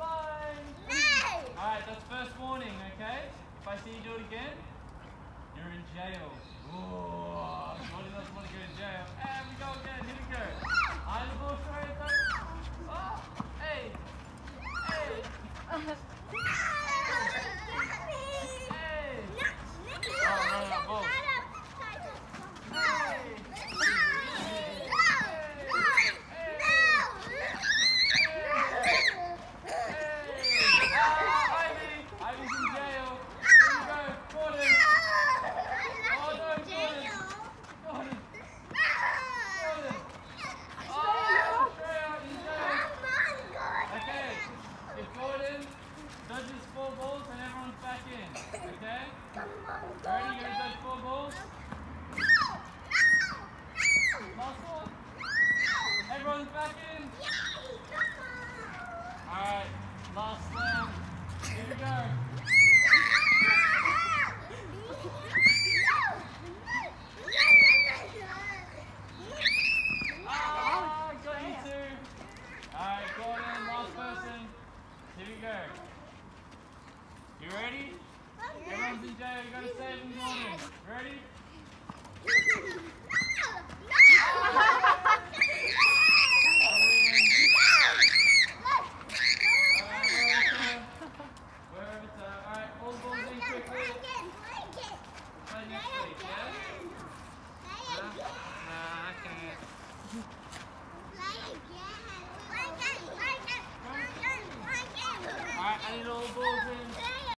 line. No! Alright, that's first warning, okay? If I see you do it again, you're in jail. Oh, If Jordan dodges four balls, then everyone's back in. You ready? Everyone's in jail. You gotta save them. Ready?